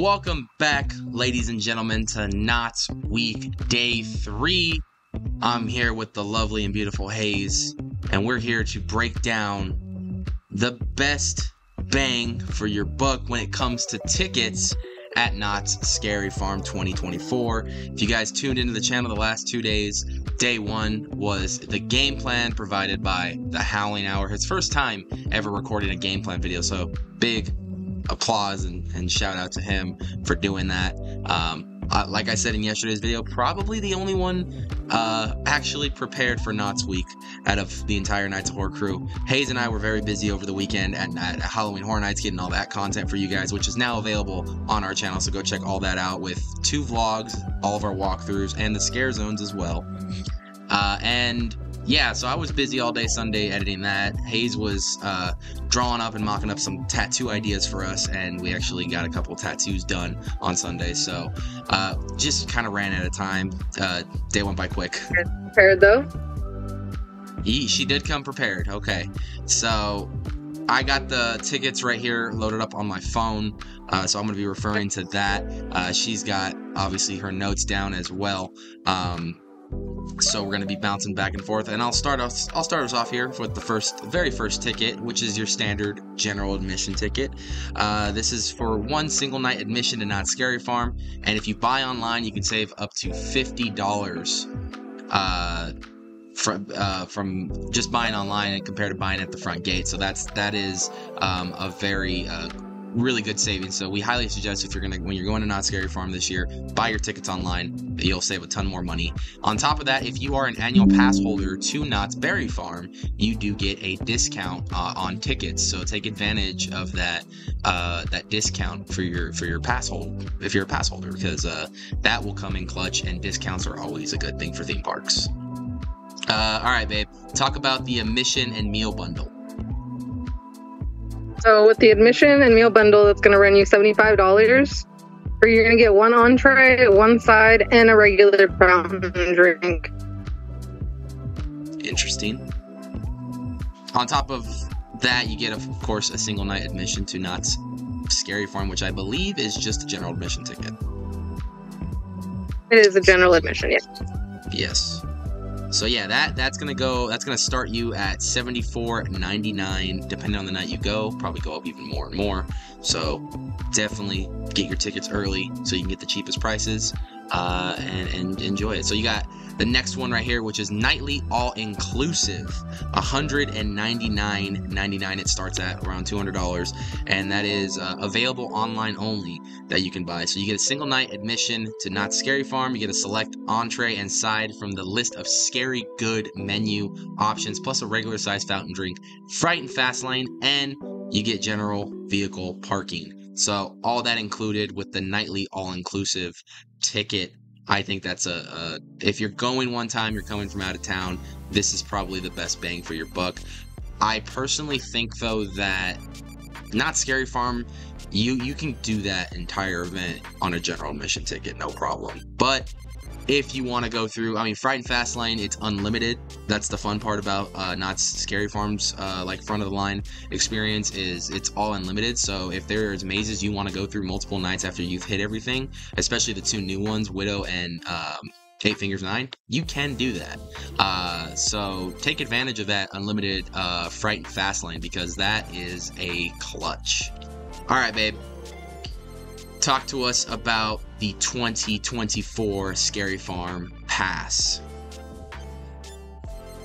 Welcome back, ladies and gentlemen, to Knott's Week Day 3. I'm here with the lovely and beautiful Hayes, and we're here to break down the best bang for your buck when it comes to tickets at Knott's Scary Farm 2024. If you guys tuned into the channel the last two days, day one was the game plan provided by the Howling Hour. His first time ever recording a game plan video, so big applause and, and shout out to him for doing that. Um, like I said in yesterday's video, probably the only one uh, actually prepared for Knott's Week out of the entire Nights of Horror crew. Hayes and I were very busy over the weekend at, at Halloween Horror Nights getting all that content for you guys, which is now available on our channel. So go check all that out with two vlogs, all of our walkthroughs, and the scare zones as well. Uh, and yeah, so I was busy all day Sunday editing that. Hayes was uh, drawing up and mocking up some tattoo ideas for us, and we actually got a couple tattoos done on Sunday. So uh, just kind of ran out of time. Uh, day went by quick. Prepared though. He, she did come prepared. Okay, so I got the tickets right here loaded up on my phone, uh, so I'm going to be referring to that. Uh, she's got obviously her notes down as well. Um, so we're going to be bouncing back and forth, and I'll start us. I'll start us off here with the first, very first ticket, which is your standard general admission ticket. Uh, this is for one single night admission to Knott's Scary Farm, and if you buy online, you can save up to fifty dollars. Uh, from uh, from just buying online compared to buying at the front gate, so that's that is um, a very uh, really good savings. So we highly suggest if you're gonna when you're going to Knott's Scary Farm this year, buy your tickets online. You'll save a ton more money. On top of that, if you are an annual pass holder to Knott's Berry Farm, you do get a discount uh, on tickets. So take advantage of that uh, that discount for your for your pass hold if you're a pass holder because uh, that will come in clutch and discounts are always a good thing for theme parks. Uh, all right, babe. Talk about the admission and meal bundle. So with the admission and meal bundle, that's going to run you seventy-five dollars. Or you're going to get one entree, one side, and a regular fountain drink. Interesting. On top of that, you get, of course, a single night admission to Knott's Scary Farm, which I believe is just a general admission ticket. It is a general admission, yes. Yes. So yeah, that that's gonna go. That's gonna start you at seventy four ninety nine, depending on the night you go. Probably go up even more and more. So definitely get your tickets early so you can get the cheapest prices uh, and and enjoy it. So you got the next one right here, which is nightly all inclusive, $199.99. It starts at around $200, and that is uh, available online only that you can buy. So you get a single night admission to Knott's Scary Farm. You get a select entree and side from the list of scary good menu options, plus a regular size fountain drink, Fright and Fast Lane, and you get general vehicle parking. So all that included with the nightly all inclusive ticket I think that's a, a, if you're going one time, you're coming from out of town, this is probably the best bang for your buck. I personally think though that Knott's Scary Farm, you you can do that entire event on a general admission ticket, no problem. But if you want to go through, I mean, Fright and Fast Lane, it's unlimited. That's the fun part about uh, Knott's Scary Farms, uh, like front of the line experience is it's all unlimited. So if there's mazes you want to go through multiple nights after you've hit everything, especially the two new ones, Widow and um, Eight Fingers Nine, you can do that. Uh, so take advantage of that unlimited uh, Fright and Fast Lane because that is a clutch. All right, babe talk to us about the 2024 Scary Farm Pass.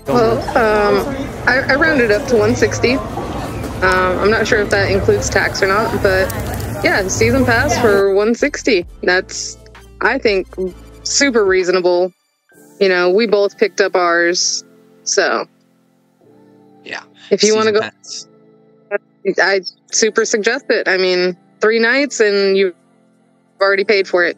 Well, um, I, I rounded up to 160. Um, I'm not sure if that includes tax or not, but yeah, season pass for 160. That's, I think, super reasonable. You know, we both picked up ours, so yeah. If you want to go, pass. I super suggest it. I mean, three nights and you've already paid for it.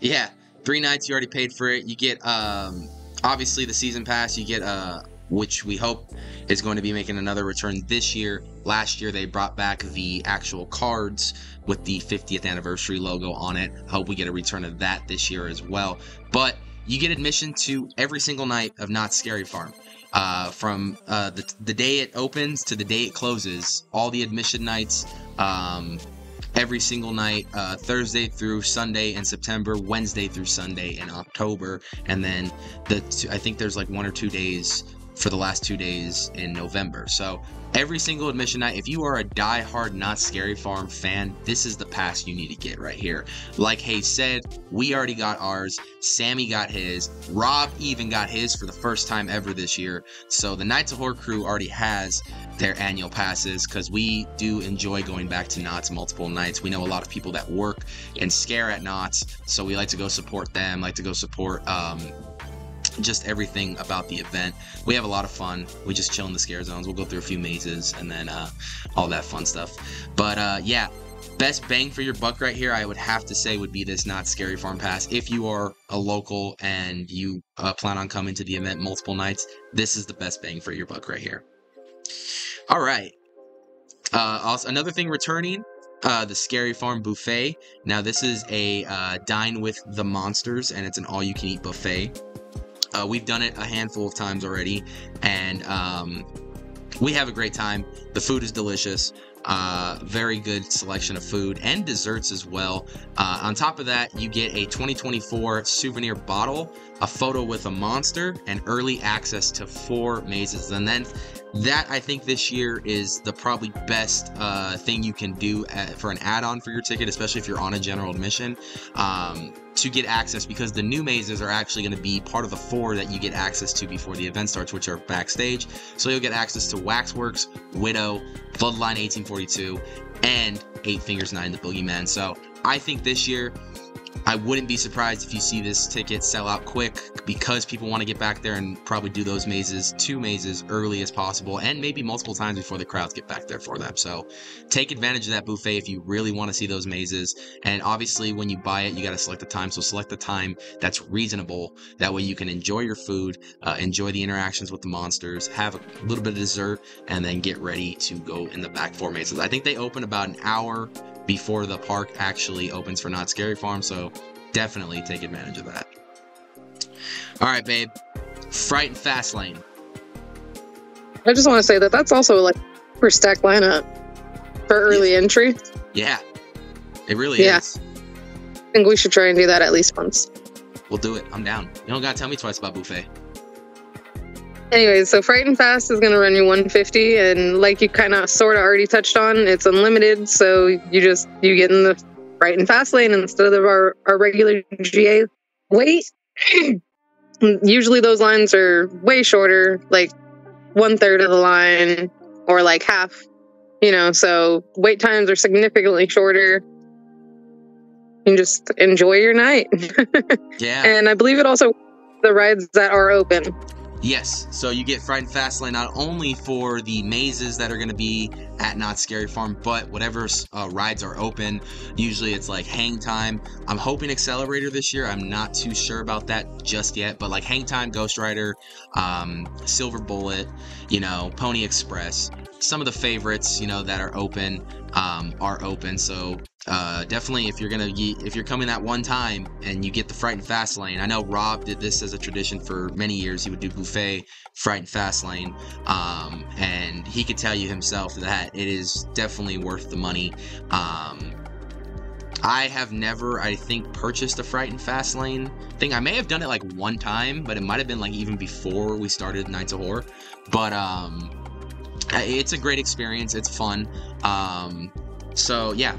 Yeah, three nights you already paid for it. You get um obviously the season pass. You get uh which we hope is going to be making another return this year. Last year they brought back the actual cards with the 50th anniversary logo on it. Hope we get a return of that this year as well. But you get admission to every single night of Knott's Scary Farm. Uh, from uh, the, the day it opens to the day it closes, all the admission nights, um, every single night, uh, Thursday through Sunday in September, Wednesday through Sunday in October, and then the I think there's like one or two days for the last two days in November. So every single admission night, if you are a die-hard Knott's Scary Farm fan, this is the pass you need to get right here. Like Hayes said, we already got ours. Sammy got his. Rob even got his for the first time ever this year. So the Nights of Horror crew already has their annual passes because we do enjoy going back to Knott's multiple nights. We know a lot of people that work and scare at Knott's, so we like to go support them, like to go support um, just everything about the event. We have a lot of fun. We just chill in the scare zones. We'll go through a few mazes and then uh, all that fun stuff. But uh, yeah, best bang for your buck right here, I would have to say, would be this Knott's Scary Farm Pass. If you are a local and you uh, plan on coming to the event multiple nights, this is the best bang for your buck right here. All right. Uh, also, another thing returning uh, the Scary Farm Buffet. Now, this is a uh, dine with the monsters, and it's an all you can eat buffet. Uh, we've done it a handful of times already, and um, we have a great time. The food is delicious. Uh, very good selection of food and desserts as well. Uh, on top of that, you get a 2024 souvenir bottle, a photo with a monster, and early access to four mazes. And then that I think this year is the probably best uh, thing you can do at, for an add-on for your ticket, especially if you're on a general admission. Um, to get access because the new mazes are actually going to be part of the four that you get access to before the event starts, which are backstage. So you'll get access to Waxworks, Widow, Bloodline 1842, and Eight Fingers Nine, the Boogeyman. So I think this year I wouldn't be surprised if you see this ticket sell out quick because people want to get back there and probably do those mazes, two mazes early as possible, and maybe multiple times before the crowds get back there for them. So take advantage of that buffet if you really want to see those mazes. And obviously, when you buy it, you got to select the time. So select the time that's reasonable. That way you can enjoy your food, uh, enjoy the interactions with the monsters, have a little bit of dessert, and then get ready to go in the back four mazes. I think they open about an hour before the park actually opens for Knott's Scary Farm, so definitely take advantage of that. All right, babe. Fright and Fast Lane. I just want to say that that's also like for stack lineup for early yeah. entry. Yeah, it really yeah. is. I think we should try and do that at least once. We'll do it. I'm down. You don't gotta tell me twice about buffet. Anyways, so Fright and Fast is going to run you 150, and like you kind of sort of already touched on, it's unlimited. So you just you get in the Fright and Fast lane instead of our our regular GA wait. Usually those lines are way shorter, like one third of the line or like half. You know, so wait times are significantly shorter. You can just enjoy your night. yeah. And I believe it also the rides that are open. Yes, so you get Fright and Fastlane not only for the mazes that are going to be at Knott's Scary Farm, but whatever uh, rides are open. Usually it's like Hang Time. I'm hoping Accelerator this year. I'm not too sure about that just yet, but like Hang Time, Ghost Rider, um, Silver Bullet, you know, Pony Express. Some of the favorites, you know, that are open um, are open. So uh, definitely if you're gonna if you're coming that one time and you get the fright and fast lane i know rob did this as a tradition for many years he would do buffet fright and fast lane um, and he could tell you himself that it is definitely worth the money um, I have never, I think, purchased a Fright and Fast Lane thing. I may have done it like one time, but it might have been like even before we started Nights of Horror. But um, it's a great experience. It's fun. Um, so yeah,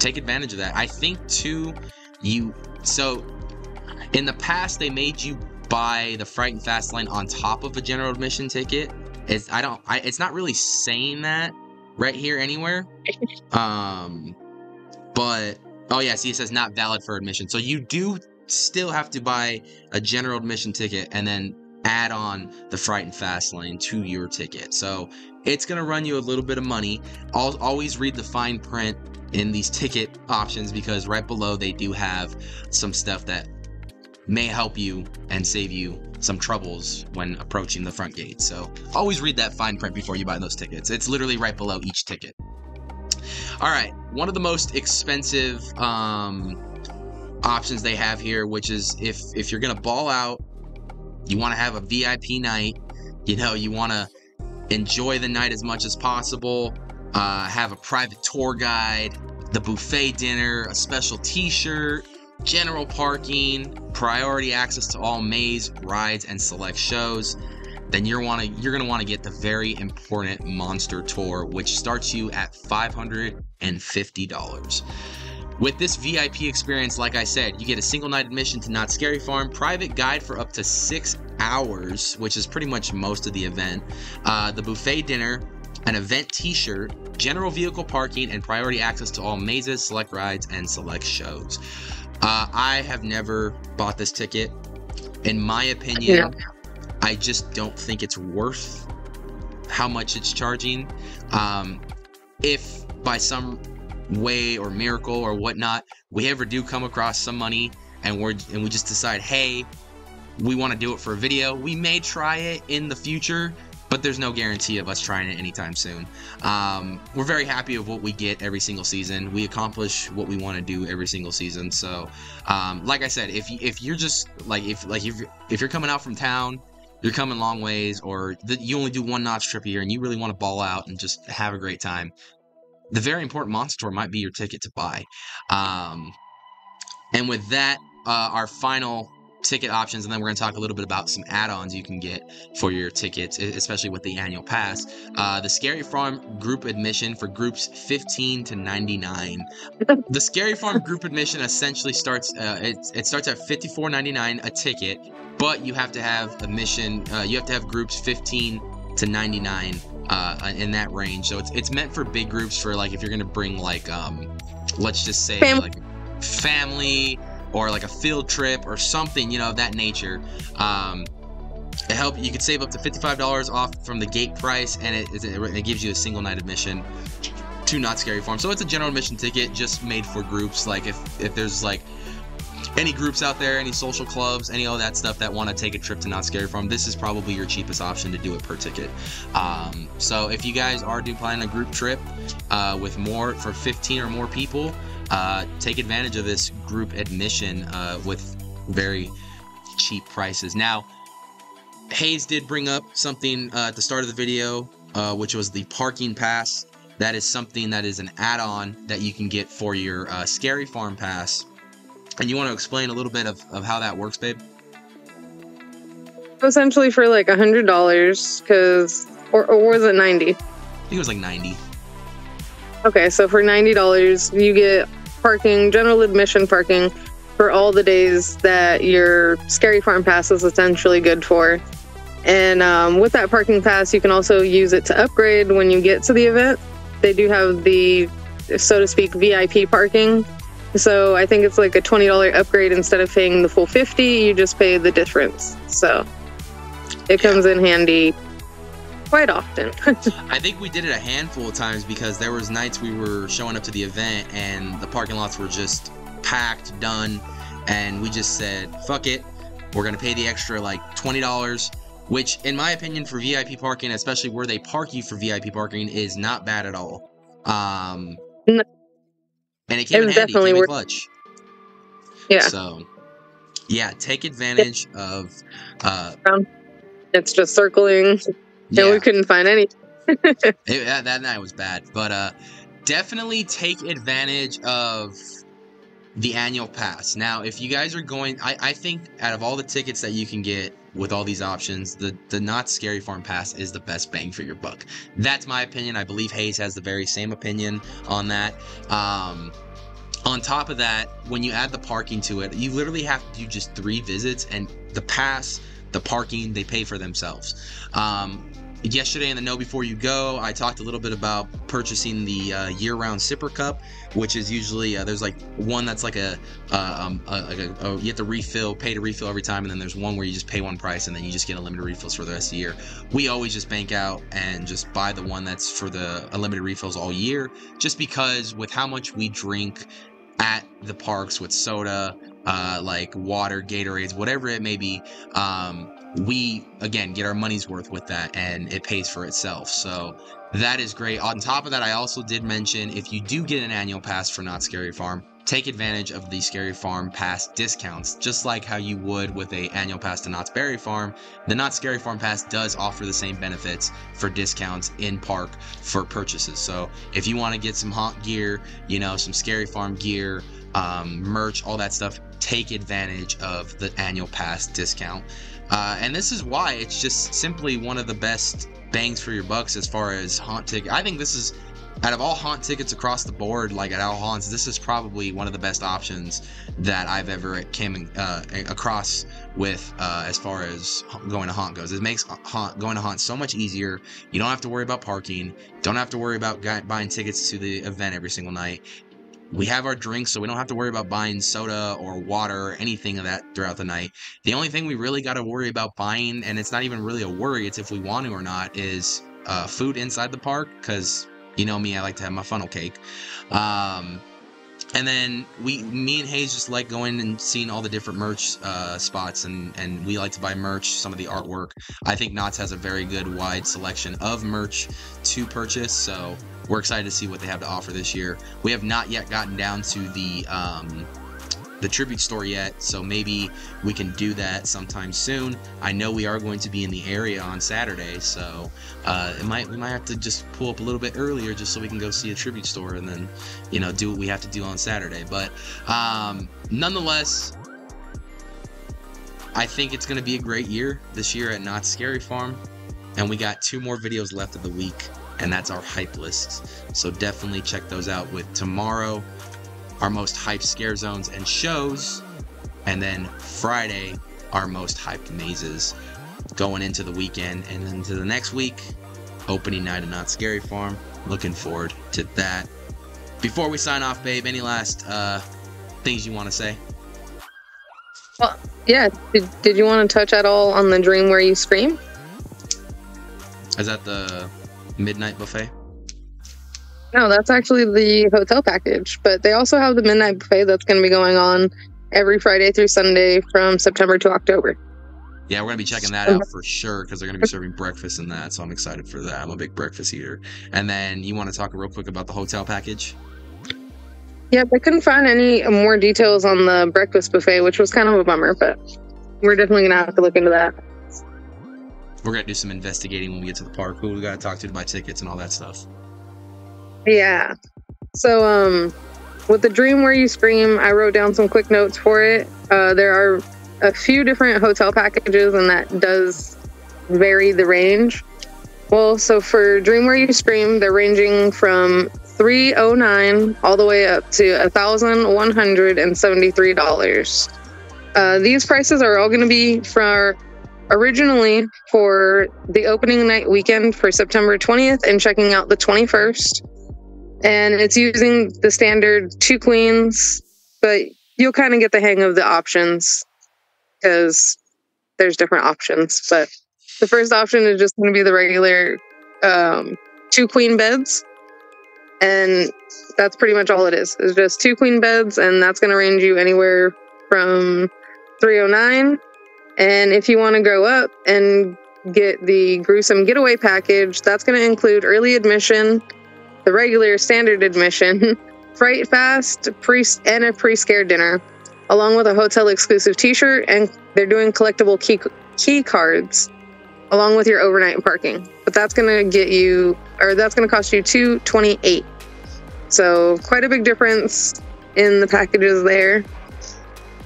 take advantage of that. I think too, you so in the past they made you buy the Fright and Fast line on top of a general admission ticket. It's I don't I it's not really saying that right here anywhere. Um but oh yeah, see it says not valid for admission. So you do still have to buy a general admission ticket and then add on the Fright and Fast Lane to your ticket. So it's going to run you a little bit of money. I'll always read the fine print in these ticket options because right below they do have some stuff that may help you and save you some troubles when approaching the front gate. So always read that fine print before you buy those tickets. It's literally right below each ticket. All right, one of the most expensive um, options they have here, which is if if you're gonna ball out, you want to have a VIP night. You know, you want to enjoy the night as much as possible. Uh, have a private tour guide, the buffet dinner, a special T-shirt, general parking, priority access to all maze rides and select shows, then you're want to you're going to want to get the very important monster tour which starts you at $550 with this vip experience like i said you get a single night admission to Knott's Scary Farm private guide for up to six hours which is pretty much most of the event uh, the buffet dinner an event t-shirt general vehicle parking and priority access to all mazes select rides and select shows. Uh, i have never bought this ticket. In my opinion yeah. I just don't think it's worth how much it's charging. Um, if by some way or miracle or whatnot we ever do come across some money and we're and we just decide, hey, we want to do it for a video, we may try it in the future. But there's no guarantee of us trying it anytime soon. Um, we're very happy of what we get every single season. We accomplish what we want to do every single season. So, um, like I said, if if you're just like if like if if you're coming out from town you're coming long ways, or the, you only do one Knott's trip a year and you really want to ball out and just have a great time, the very important monster tour might be your ticket to buy. Um, and with that, uh, our final ticket options, and then we're going to talk a little bit about some add-ons you can get for your tickets, especially with the annual pass. Uh, the Scary Farm group admission for groups 15 to 99. the Scary Farm group admission essentially starts uh, it, it starts at 54.99 a ticket, but you have to have admission. Uh, you have to have groups 15 to 99 uh, in that range. So it's it's meant for big groups for like if you're gonna bring like um, let's just say Fam- like family or like a field trip or something, you know, of that nature. Um, it help you could save up to $55 off from the gate price, and it, it, it gives you a single night admission to Knott's Scary Farm. So it's a general admission ticket just made for groups. Like if if there's like any groups out there, any social clubs, any of that stuff that want to take a trip to Knott's Scary Farm, this is probably your cheapest option to do it per ticket. Um, so if you guys are do planning a group trip uh, with more for 15 or more people, uh, take advantage of this group admission uh, with very cheap prices. Now, Hayes did bring up something uh, at the start of the video, uh, which was the parking pass. That is something that is an add-on that you can get for your uh, Scary Farm pass. And you want to explain a little bit of, of how that works, babe? Essentially for like a hundred dollars, because or, or was it ninety? I think it was like ninety. Okay, so for ninety dollars, you get parking, general admission parking for all the days that your Scary Farm Pass is essentially good for. And um, with that parking pass, you can also use it to upgrade when you get to the event. They do have the, so to speak, VIP parking. So I think it's like a $20 upgrade instead of paying the full 50, you just pay the difference. So it comes in handy quite often. I think we did it a handful of times because there was nights we were showing up to the event and the parking lots were just packed, done, and we just said, "Fuck it, we're gonna pay the extra like twenty dollars." Which, in my opinion, for VIP parking, especially where they park you for VIP parking, is not bad at all. Um, no. And it came it in handy, definitely came clutch. Yeah. So, yeah, take advantage of. Uh, it's just circling yeah. and we couldn't find any. it, that, that night was bad, but uh, definitely take advantage of the annual pass. Now, if you guys are going, I, I think out of all the tickets that you can get with all these options, the the Knott's Scary Farm Pass is the best bang for your buck. That's my opinion. I believe Hayes has the very same opinion on that. Um, on top of that, when you add the parking to it, you literally have to do just three visits, and the pass, the parking, they pay for themselves. Um, yesterday in the know before you go i talked a little bit about purchasing the uh, year-round sipper cup which is usually uh, there's like one that's like a, uh, um, a, a, a, you have to refill pay to refill every time and then there's one where you just pay one price and then you just get unlimited refills for the rest of the year. We always just bank out and just buy the one that's for the unlimited refills all year just because with how much we drink at the parks with soda uh, like water gatorades whatever it may be um, we again get our money's worth with that and it pays for itself so that is great on top of that i also did mention if you do get an annual pass for Knott's Scary Farm take advantage of the Scary Farm Pass discounts, just like how you would with a annual pass to Knott's Berry Farm. The Knott's Scary Farm Pass does offer the same benefits for discounts in park for purchases. So if you want to get some haunt gear, you know, some Scary Farm gear, um, merch, all that stuff, take advantage of the annual pass discount. Uh, and this is why it's just simply one of the best bangs for your bucks as far as haunt ticket. I think this is out of all haunt tickets across the board, like at all haunts, this is probably one of the best options that I've ever came uh, across with uh, as far as going to haunt goes. It makes haunt, going to haunt so much easier. You don't have to worry about parking. Don't have to worry about buying tickets to the event every single night. We have our drinks, so we don't have to worry about buying soda or water or anything of that throughout the night. The only thing we really got to worry about buying, and it's not even really a worry, it's if we want to or not, is uh, food inside the park because you know me, I like to have my funnel cake. Um, and then we, me and Hayes just like going and seeing all the different merch uh, spots, and and we like to buy merch, some of the artwork. I think Knott's has a very good wide selection of merch to purchase, so we're excited to see what they have to offer this year. We have not yet gotten down to the um, the tribute store yet, so maybe we can do that sometime soon. I know we are going to be in the area on Saturday, so uh, it might we might have to just pull up a little bit earlier just so we can go see a tribute store and then you know do what we have to do on Saturday. But um, nonetheless, I think it's going to be a great year this year at Knott's Scary Farm, and we got two more videos left of the week. And that's our hype list. So definitely check those out with tomorrow our most hyped scare zones and shows, and then Friday, our most hyped mazes going into the weekend and into the next week, opening night of Knott's Scary Farm. Looking forward to that. Before we sign off, babe, any last uh, things you want to say? Well, yeah. Did, did you want to touch at all on the dream where you scream? Is that the midnight buffet? No, that's actually the hotel package. But they also have the midnight buffet that's going to be going on every Friday through Sunday from September to October. Yeah, we're gonna be checking that out for sure because they're gonna be serving breakfast in that. So I'm excited for that. I'm a big breakfast eater. And then you want to talk real quick about the hotel package? Yep, I couldn't find any more details on the breakfast buffet, which was kind of a bummer, but we're definitely gonna have to look into that. We're gonna do some investigating when we get to the park. Who we gotta talk to to buy tickets and all that stuff. Yeah. So, um, with the dream where you scream, I wrote down some quick notes for it. Uh, there are a few different hotel packages, and that does vary the range. Well, so for Dream Where You Scream, they're ranging from 309 all the way up to $1,173. Uh, these prices are all going to be for originally for the opening night weekend for September 20th and checking out the 21st and it's using the standard two queens, but you'll kind of get the hang of the options because there's different options. But the first option is just going to be the regular um, two queen beds, and that's pretty much all it is. It's just two queen beds, and that's going to range you anywhere from 309. And if you want to go up and get the gruesome getaway package, that's going to include early admission the regular standard admission, Fright Fast, pre and a pre-scare dinner, along with a hotel exclusive T-shirt, and they're doing collectible key key cards, along with your overnight parking. But that's gonna get you, or that's gonna cost you two twenty eight. So quite a big difference in the packages there.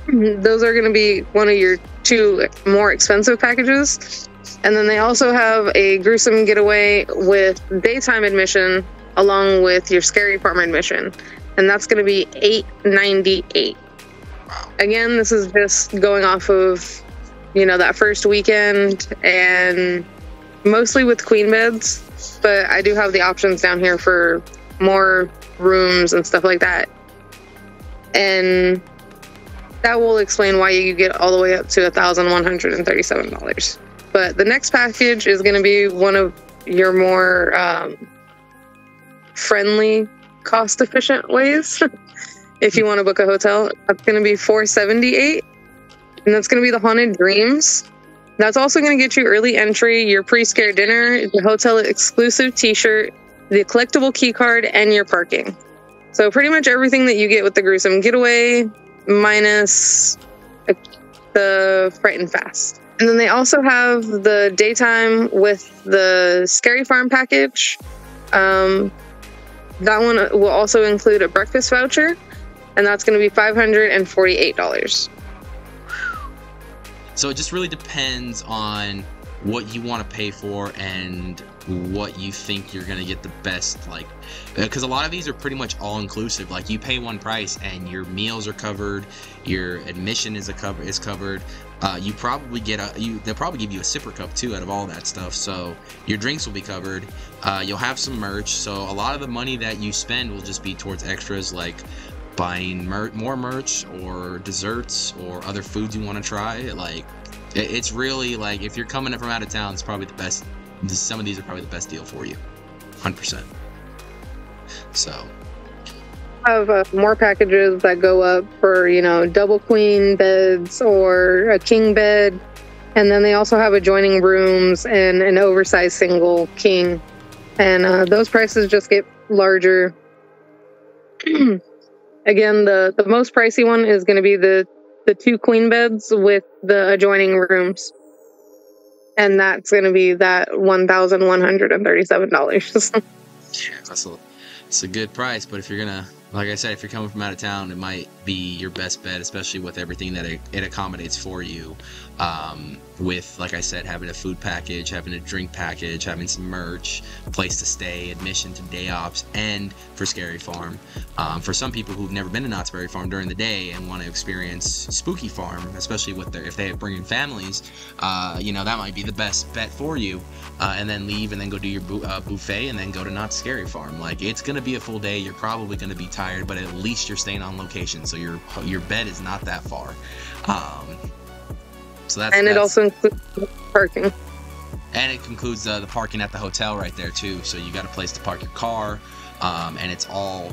Mm-hmm. Those are gonna be one of your two more expensive packages. And then they also have a gruesome getaway with daytime admission along with your scary farm admission and that's going to be 898 again this is just going off of you know that first weekend and mostly with queen beds but i do have the options down here for more rooms and stuff like that. And that will explain why you get all the way up to $1137 but the next package is going to be one of your more um, friendly, cost efficient ways. if you want to book a hotel, that's going to be 478 and that's going to be the Haunted Dreams. That's also going to get you early entry, your pre-scare dinner, the hotel exclusive t-shirt, the collectible key card and your parking. So pretty much everything that you get with the gruesome getaway minus the fright and fast. And then they also have the daytime with the scary farm package. Um, that one will also include a breakfast voucher, and that's going to be $548. So it just really depends on what you want to pay for and what you think you're going to get the best like because uh, a lot of these are pretty much all inclusive like you pay one price and your meals are covered your admission is a cover is covered uh, you probably get a you they'll probably give you a sipper cup too out of all that stuff. So your drinks will be covered. Uh, you'll have some merch. So a lot of the money that you spend will just be towards extras like buying mer- more merch or desserts or other foods you want to try. Like it, it's really like if you're coming from out of town it's probably the best some of these are probably the best deal for you. 100% so have uh, more packages that go up for you know double queen beds or a king bed. And then they also have adjoining rooms and an oversized single king. And uh, those prices just get larger. Again the the most pricey one is going to be the the two queen beds with the adjoining rooms. And that's going to be that $1137 yeah that's a, it's a good price but if you're gonna like I said, if you're coming from out of town, it might be your best bet, especially with everything that it, it accommodates for you. Um, with, like I said, having a food package, having a drink package, having some merch, place to stay, admission to day ops, and for Scary Farm. Um, for some people who've never been to Knott's Berry Farm during the day and want to experience Spooky Farm, especially with their if they bring in families, uh, you know that might be the best bet for you. Uh, and then leave and then go do your bu- uh, buffet and then go to Knott's Scary Farm. Like it's gonna be a full day. You're probably gonna be tired, but at least you're staying on location, so your your bed is not that far. Um, so that's and it also includes parking. And it includes uh, the parking at the hotel right there too. So you got a place to park your car, um, and it's all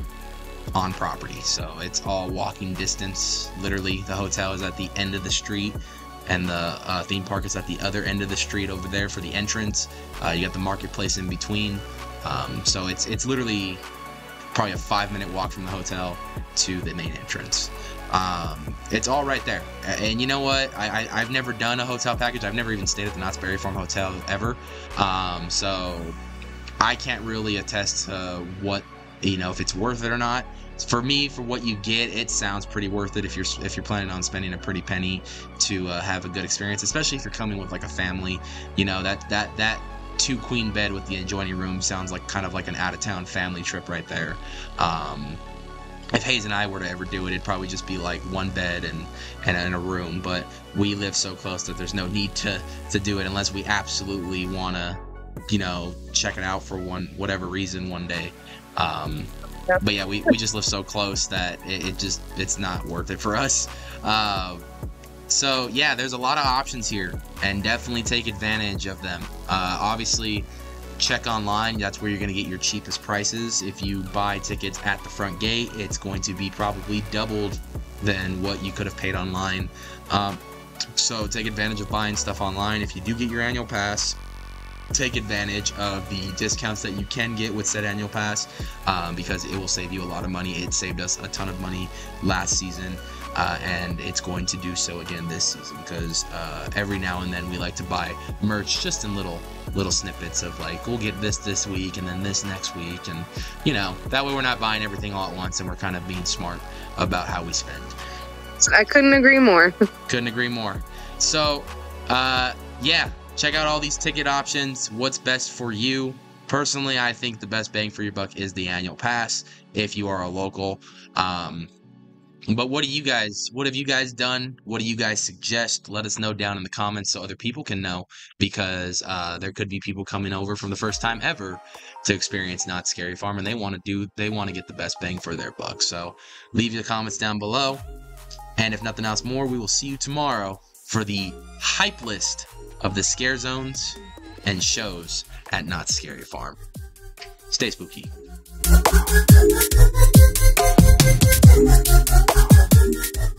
on property. So it's all walking distance. Literally, the hotel is at the end of the street, and the uh, theme park is at the other end of the street over there for the entrance. Uh, you got the marketplace in between. Um, so it's it's literally probably a five minute walk from the hotel to the main entrance. Um, it's all right there. And you know what? I, I, have never done a hotel package. I've never even stayed at the Knott's Berry Farm Hotel ever. Um, so I can't really attest to what, you know, if it's worth it or not. For me, for what you get, it sounds pretty worth it if you're if you're planning on spending a pretty penny to uh, have a good experience, especially if you're coming with like a family. You know that that that two queen bed with the adjoining room sounds like kind of like an out of town family trip right there. Um, if Hayes and I were to ever do it, it'd probably just be like one bed and and in a room. But we live so close that there's no need to to do it unless we absolutely want to, you know, check it out for one whatever reason one day. Um. But yeah, we, we just live so close that it, it just it's not worth it for us. Uh, so yeah, there's a lot of options here, and definitely take advantage of them. Uh, obviously check online. That's where you're going to get your cheapest prices. If you buy tickets at the front gate, it's going to be probably doubled than what you could have paid online. Um, so take advantage of buying stuff online. If you do get your annual pass, take advantage of the discounts that you can get with said annual pass um, because it will save you a lot of money. It saved us a ton of money last season uh, and it's going to do so again this season because uh, every now and then we like to buy merch just in little little snippets of like we'll get this this week and then this next week. And you know that way we're not buying everything all at once and we're kind of being smart about how we spend. So i couldn't agree more. Couldn't agree more. So uh, yeah check out all these ticket options. What's best for you? Personally i think the best bang for your buck is the annual pass if you are a local. Um, but what do you guys what have you guys done? What do you guys suggest? Let us know down in the comments so other people can know because uh, there could be people coming over from the first time ever to experience Knott's Scary Farm and they want to do they want to get the best bang for their buck. So leave your comments down below. And if nothing else more we will see you tomorrow for the hype list of the scare zones and shows at Knott's Scary Farm. Stay spooky Thank you.